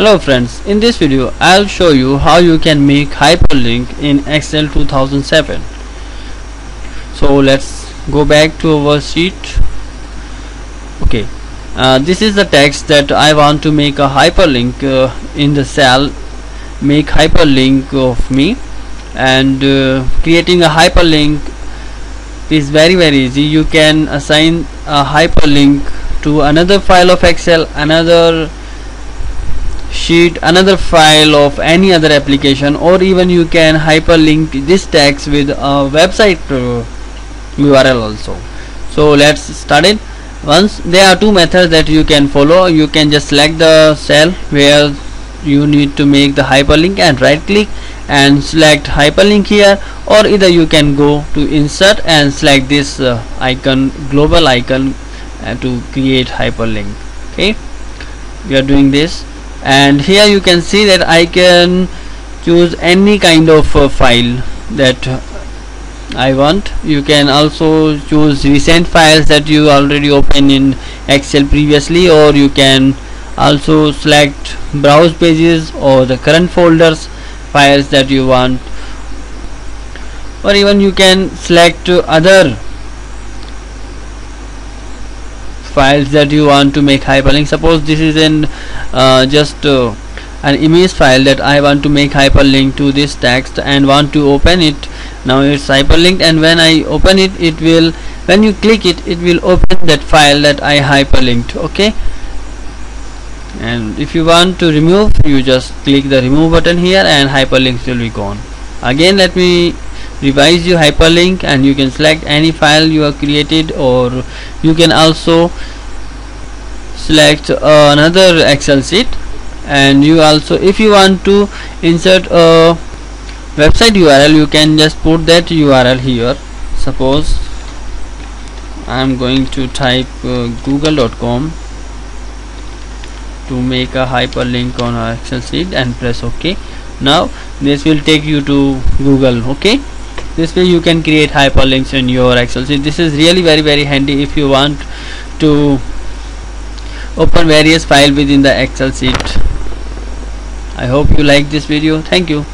Hello friends, in this video I'll show you how you can make hyperlink in Excel 2007. So let's go back to our sheet. Okay, uh, this is the text that I want to make a hyperlink uh, in the cell. Make hyperlink of me and uh, creating a hyperlink is very very easy. You can assign a hyperlink to another file of Excel, another sheet another file of any other application or even you can hyperlink this text with a website uh, URL also. So let's start it. Once there are two methods that you can follow. You can just select the cell where you need to make the hyperlink and right click and select hyperlink here or either you can go to insert and select this uh, icon global icon uh, to create hyperlink. Okay? We are doing this and here you can see that I can choose any kind of uh, file that I want. You can also choose recent files that you already opened in Excel previously or you can also select browse pages or the current folders files that you want. Or even you can select other files that you want to make hyperlink. Suppose this is in uh, just uh, an image file that I want to make hyperlink to this text and want to open it. Now it's hyperlinked and when I open it it will when you click it it will open that file that I hyperlinked okay? And if you want to remove you just click the remove button here and hyperlinks will be gone. Again let me revise your hyperlink and you can select any file you have created or you can also select uh, another excel sheet. And you also if you want to insert a website url you can just put that url here. Suppose I am going to type uh, google.com to make a hyperlink on our excel sheet and press ok. Now this will take you to google okay this way you can create hyperlinks in your excel sheet. This is really very very handy if you want to open various file within the excel sheet. I hope you like this video. Thank you